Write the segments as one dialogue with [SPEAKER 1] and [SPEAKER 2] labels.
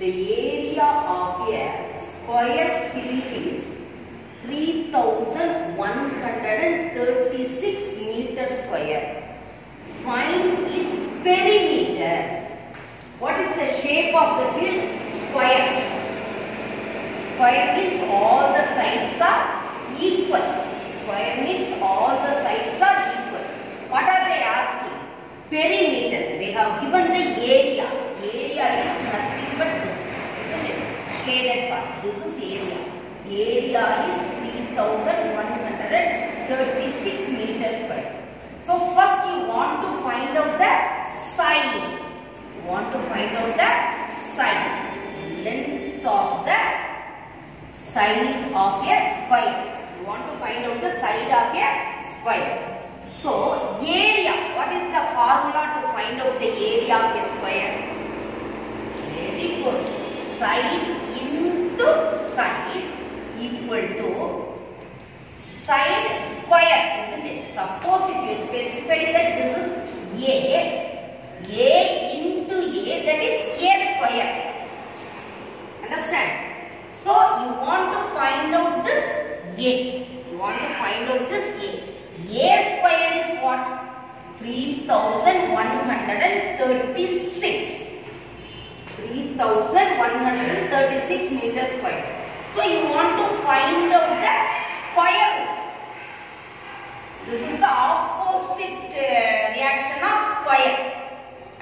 [SPEAKER 1] The area of a square field is 3136 meter square. Find its perimeter. What is the shape of the field? Square. Square means all the sides are equal. Square means all the sides are equal. What are they asking? Perimeter. They have given the area. Area is nothing shaded part. This is area. Area is 3136 meters square. So first you want to find out the side. You want to find out the side. Length of the side of a square. You want to find out the side of a square. So area. What is the formula to find out the area of a square? Very good. Side side equal to side square, isn't it? Suppose if you specify that this is A, A into A, that is A square. Understand? So, you want to find out this A. You want to find out this A. A square is what? 3136. 3136 meters square. So you want to find out the square This is the opposite uh, reaction of square.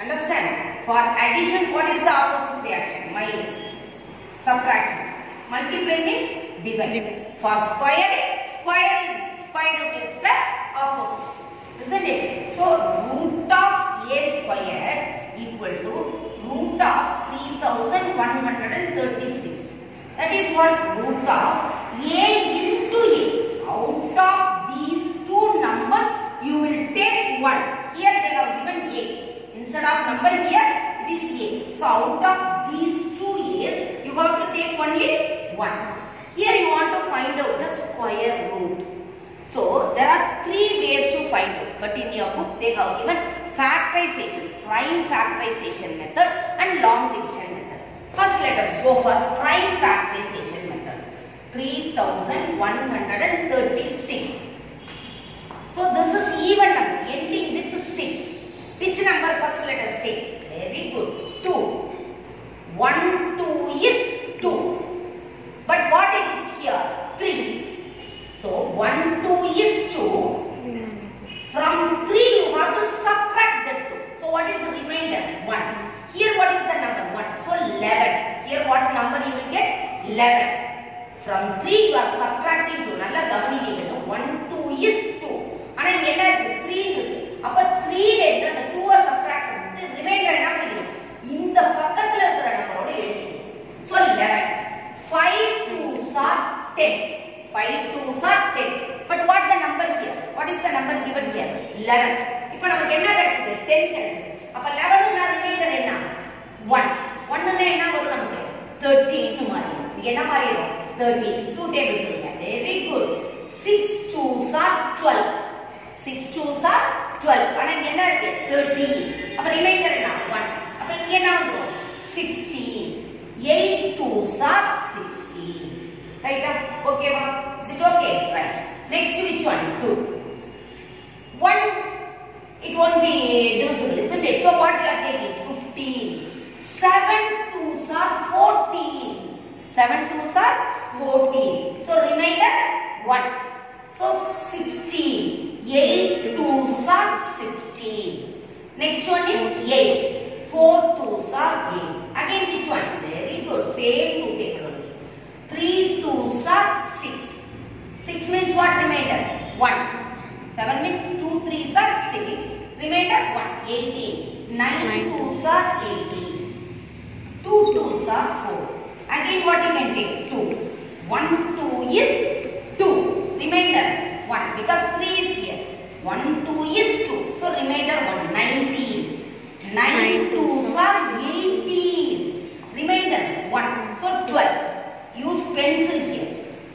[SPEAKER 1] Understand? For addition, what is the opposite reaction? Minus. Subtraction. Multiply means divide. For square, square, square root is the opposite. Isn't it? So root of a square equal to root of 3136. That is what root of A into A. Out of these two numbers, you will take 1. Here they are given A. Instead of number here, it is A. So out of these two A's, you have to take only 1. Here you want to find out the square root. So there are three ways to find out. But in your book, they have given factorization, prime factorization method and long division method. First let us go for prime factorization method. 3136. So this is even number ending with 6. Which number first let us take? 3 you are subtracting 2 நல்லா கவனிங்க 1 2 is 2 ஆனா இங்க என்ன இருக்கு 3 இருக்கு அப்ப 3 ல இருந்து அந்த 2 ஐ சப்ட்ராக்ட் பண்ணிட்டு ரிமைண்டர் என்ன பண்ணிக்கணும் இந்த பக்கத்துல இருக்கிற நம்பரோட எழுதிக்கணும் so 11 5 2s are 10 5 2s are 10 but what the number here what is the number given here 11 இப்ப நமக்கு என்ன கிடைச்சது 10 கிடைச்சது அப்ப 11 னா ரிமைண்டர் என்ன 1 1 னா என்ன வரும் நமக்கு 13 மாதிரி இது என்ன மாதிரி வரும் 30. 2 tables Very good. 6 2s are 12. 6 2s are 12. ஆனா என்ன है? Thirty. 13. remainder remainder 1. அப்ப இங்க என்ன 16. 8 2s are 16. Right up? Okay வா? Is it okay? Right. Next which one? 2. 1 it won't be divisible isn't it? So what 14. So remainder 1. So 16. 8 2s are 16. Next one is 8. 4 2s are 8. Again which one? Very good. Same two take only. 3 2s are 6. 6 means what remainder? 1. 7 means 2 3s are 6. Remainder 1. 18. 9 2s are 18. 2 2s are 4. Again what you can take? 2. 1, 2 is 2. Remainder 1 because 3 is here. 1, 2 is 2. So remainder 1, 19. 9, 2s are 18. Remainder 1. So 12. Use pencil here.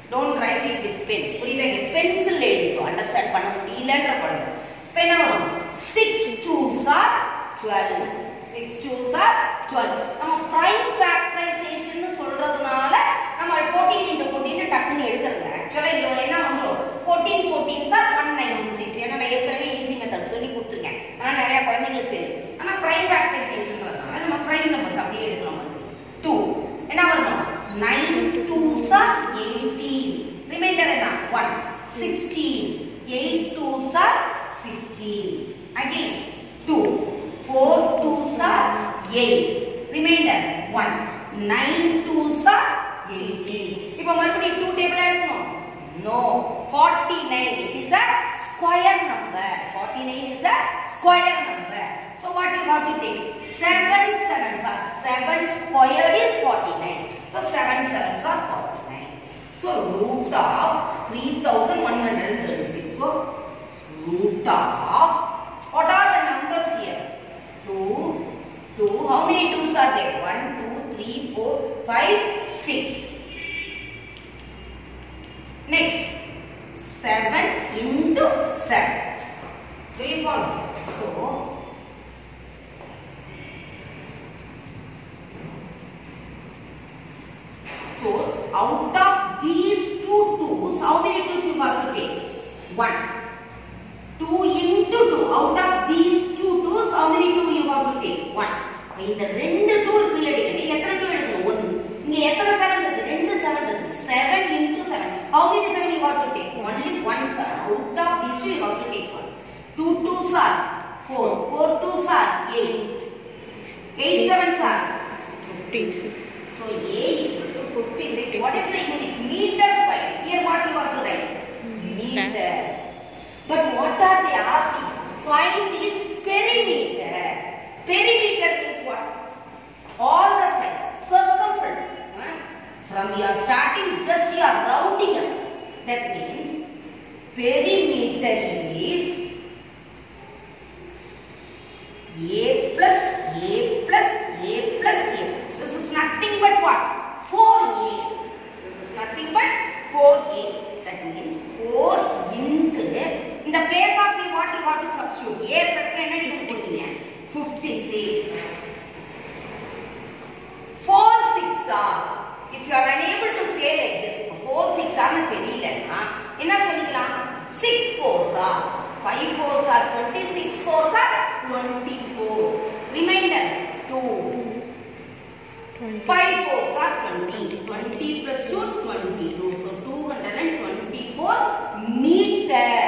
[SPEAKER 1] Don't write it with pen. புரியுதாங்க pencil எழுதிக்கோ understand பண்ண முடியலன்ற குழந்தை பெண்ண வரும் 6 2s are 12. 6 2s are 12. நம்ம prime factorization சொல்றதுனால நம்ம fourteen into fourteen டக்குன்னு எடுக்கிறதுல ஆக்சுவலாக இது என்ன வந்துடும் fourteen fourteen sir one ninety six ஏன்னா நான் ஏற்கனவே ஈஸி மெத்தட் சொல்லி கொடுத்துருக்கேன் ஆனால் நிறைய குழந்தைங்களுக்கு தெரியும் ஆனால் ப்ரைம் ஃபேக்டரைசேஷன்றதுனால நம்ம ப்ரைம் நம்பர்ஸ் அப்படியே எடுக்கிறோம் டூ என்ன வரணும் nine twos are eighteen remainder என்ன one sixteen eight twos are sixteen again two four twos are eight remainder one nine twos are 18. இப்போ மறுபடியும் 2 டேபிள் எடுக்கணும் no 49 it is a square number 49 is a square number so what you have to take 7 sevens are 7 squared is 49 so 7 sevens are 49 so root of 3136 so root of what are the numbers here 2 2 how many 2's are there 1 2 3 4 5 6. Next, 7 into 7. Do you follow? So, so out of these two two twos, how many twos you have to take? 1. 2 into 2. Out of these two two twos, how many two you have to take? 1. In the root of this two you have to take one. 2 twos are 4, 4 twos are 8, 8 sevens are 56. So A equal to 56. 56. What is the unit? Meter square. Here what you have to write? Meter. But what are they asking? Find its perimeter. Perimeter means what? All the sides, circumference. Huh? From your starting, just you are rounding up. That means perimeter is a plus a plus a plus a. This is nothing but what? 4a. This is nothing but 4a. That means 4 into in the place of a what you have to substitute a போகலாம் five fours are twenty six fours are twenty four remainder two five fours are twenty twenty plus two twenty two so two hundred and twenty four metre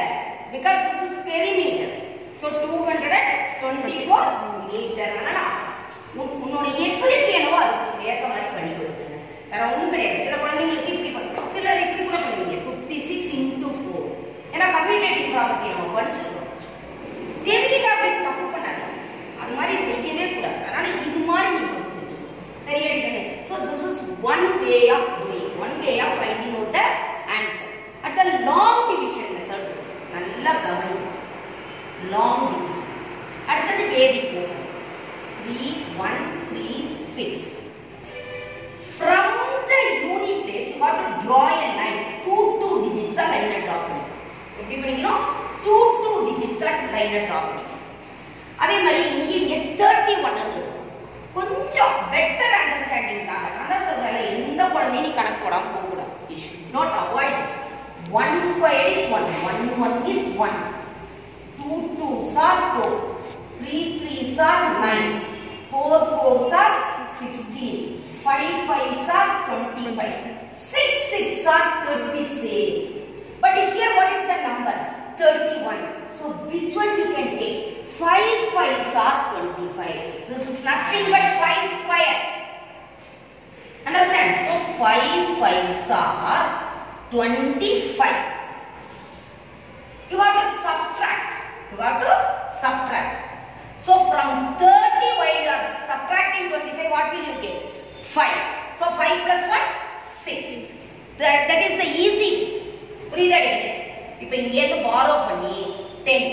[SPEAKER 1] because this is perimeter so two hundred and twenty four metre அதனால் உன்னோட ability என்னவோ அதுக்கு ஏற்ற மாதிரி பண்ணி கொடுத்துருங்க வேற ஒன்றும் படிச்சிருக்கோம் தெரியல அப்படின்னு தப்பு பண்ணாதீங்க அது மாதிரி செய்யவே கூடாது அதனால இது மாதிரி நீங்க செஞ்சு சரியா எடுக்கல so this is one way of doing one way of finding out the answer அடுத்த லாங் டிவிஷன் மெத்தட் நல்லா கவனிங்க லாங் டிவிஷன் அடுத்தது வேதி போகும் three one three six from the unit place you have to draw line two two டிஜிட்ஸாக லைனை draw பண்ணுங்க எப்படி பண்ணிக்கிறோம் டூ எக்ஸாக்ட் லைனை ட்ரா பண்ணிக்கணும் அதே மாதிரி இங்கே இங்கே தேர்ட்டி ஒன்னு இருக்கும் கொஞ்சம் பெட்டர் அண்டர்ஸ்டாண்டிங்காக நான் தான் சொல்கிறேன் எந்த குழந்தையும் நீ கணக்கு போடாமல் போகக்கூடாது you should not avoid one square is one one one is one two two sir four three three sir nine four four sir sixteen five five sir twenty five six six sir thirty six but here what is the number 31. So which one you can take? 5 5s are 25. This is nothing but 5 square. Understand? So 5 5s are 25. You have to subtract. You have to subtract. So from 30 while you are subtracting 25, what will you get? 5. So 5 plus 1, 6. That, that is the easy. Read that again. இப்போ இருந்து borrow பண்ணி ten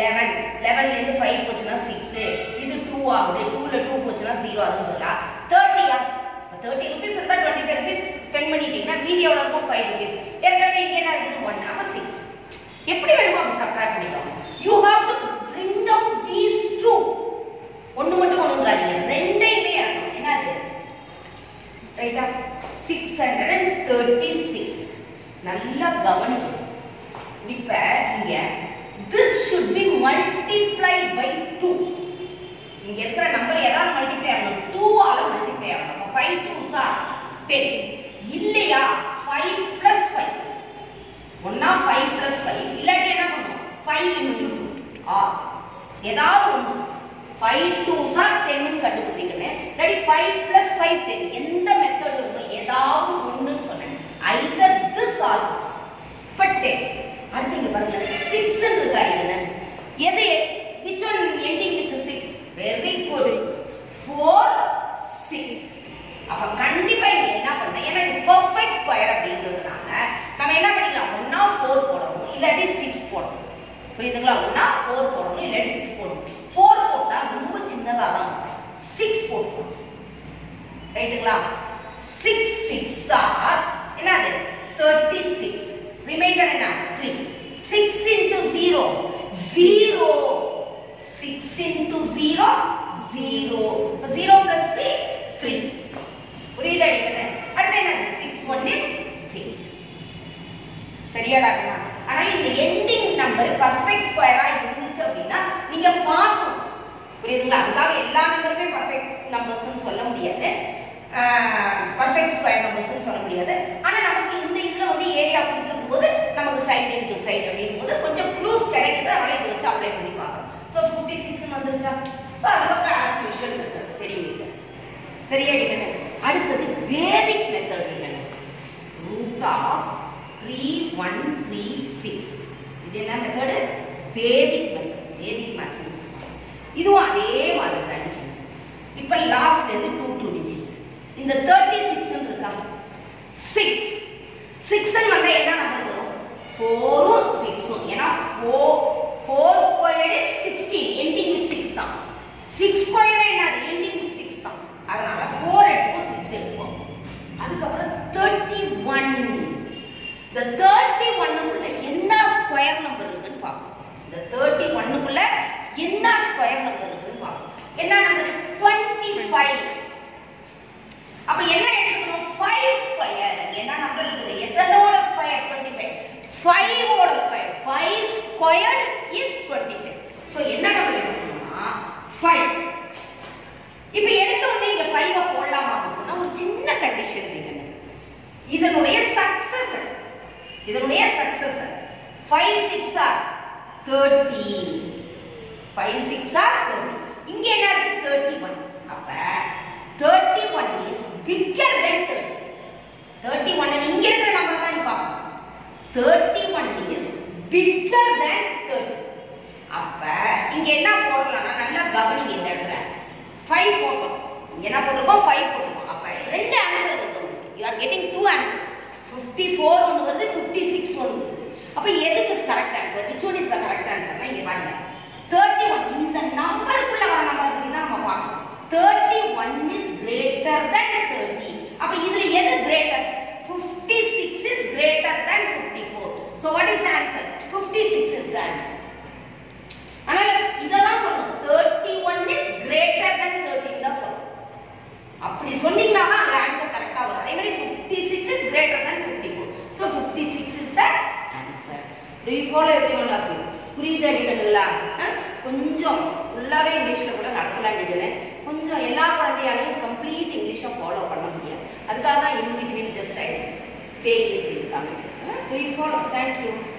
[SPEAKER 1] eleven லெவன்லேருந்து five போச்சுன்னா 6 இது two ஆகுது டூவில் two போச்சுன்னா போச்சுனா 0 பதிலாக தேர்ட்டியா ஆ தேர்ட்டி ரூபீஸ் இருந்தால் டுவெண்ட்டி ஃபைவ் ருபீஸ் ஸ்பெண்ட் பண்ணிட்டீங்கன்னா மீதி எவ்வளோ இருக்கும் ஃபைவ் ரூபீஸ் ஏற்கனவே இங்க என்ன இருக்குது 1 ஆமாம் சிக்ஸ் எப்படி வேணுமோ அப்படி சப்ராக்ட் பண்ணிக்கோங்க you have to bring down these two ஒன்று மட்டும் ஒன்றுங்கிறாதீங்க ரெண்டையுமே என்னது ரைட்டா six hundred and thirty six நல்லா கவனிக்கணும் இப்ப இங்க this should be multiplied by two இங்க எத்தனை நம்பர் எதாவது மல்டிப்ளை ஆகணும் டூவால மல்டிப்ளை ஆகணும் அப்ப ஃபைவ் டூ சார் டென் இல்லையா ஃபைவ் பிளஸ் ஃபைவ் ஒன்னா ஃபைவ் பிளஸ் ஃபைவ் இல்லாட்டி என்ன பண்ணும் ஃபைவ் இன்டூ டூ ஆ ஏதாவது ஒன்று ஃபைவ் டூ சார் டென்னு கண்டுபிடிக்கணும் இல்லாட்டி ஃபைவ் பிளஸ் ஃபைவ் டென் எந்த மெத்தட் ஒன்று ஏதாவது ஒன்றுன்னு சொன்னேன் ஐதர் திஸ் ஆர் திஸ் करना three six into zero zero six into zero zero zero plus three three புரியுதா எடுக்கிறேன் அடுத்து என்னது சிக்ஸ் ஒன் இஸ் சிக்ஸ் சரியா டாக்டர் ஆனா இந்த எண்டிங் நம்பர் பர்ஃபெக்ட் ஸ்கொயரா இருந்துச்சு அப்படின்னா நீங்க பார்க்கணும் புரியுதுங்களா அதுக்காக எல்லா நம்பருமே பர்ஃபெக்ட் நம்பர்ஸ்ன்னு சொல்ல முடியாது பர்ஃபெக்ட் ஸ்கொயர் நம்பர்ஸ்ன்னு சொல்ல முடியாது ஆனால் நமக்கு இந்த இதில் வந்து ஏரியா கொடுத்துருக்கும் போது நமக்கு சைடு இன்டு சைடு அப்படிங்கும்போது கொஞ்சம் க்ளூஸ் கிடைக்குது அதனால் இதை வச்சு அப்ளை பண்ணி பார்க்கணும் ஸோ ஃபிஃப்டி சிக்ஸ்னு வந்துருச்சா ஸோ பக்கம் ஆஸ் யூஷுவல் இருக்குது தெரியுது சரியா டிகண்ணு அடுத்தது வேதிக் method டிகண்ணு root of three one three six இது என்ன மெத்தடு வேதிக் மெத்தட் வேதிக் மேத்ஸ்னு சொல்லுவாங்க இதுவும் அதே மாதிரி தான் இப்போ லாஸ்ட்லேருந்து டூ இந்த தேர்ட்டி சிக்ஸ் இருக்கா சிக்ஸ் ன் வந்தா என்ன நம்பர் வரும் ஃபோரும் சிக்ஸும் 4 four four squared sixteen ending with six தான் சிக்ஸ் ஸ்கொயர் என்னது எண்டிங் வித் சிக்ஸ் தான் அதனால ஃபோர் எடுப்போம் சிக்ஸ் எடுப்போம் அதுக்கப்புறம் தேர்ட்டி ஒன் இந்த தேர்ட்டி ஒன்னுக்குள்ள இதனுடைய சக்சஸர் இதனுடைய successor five six thirty five இங்கே என்ன இருக்கு தேர்ட்டி ஒன் அப்போ தேர்ட்டி ஒன் தேர்ட்டி இங்கே இருக்கிற பார்ப்போம் தேர்ட்டி ஒன் அப்போ இங்கே என்ன நல்லா ஃபைவ் இங்கே என்ன ஃபைவ் அப்போ ரெண்டு answer you are getting two answers fifty four ஒன்று வந்து ஃபிஃப்டி சிக்ஸ் ஒன்று வருது அப்போ எதுக்கு correct answer which one is the correct ஆன்சர்னா இங்கே பாருங்க தேர்ட்டி ஒன் இந்த நம்பருக்குள்ள வர நம்பரை பற்றி தான் நம்ம பார்க்கணும் thirty one is greater than thirty அப்போ இதில் எது greater fifty six is greater than fifty four so what is the answer fifty six is the answer அதனால் இதெல்லாம் சொல்கிறோம் அதனால கொஞ்சம் எல்லா குழந்தையாலையும் கம்ப்ளீட் இங்கிலீஷை ஃபாலோ பண்ண முடியாது அதுக்காக தான் in between just I saying இருக்காங்க யூ தேங்க்யூ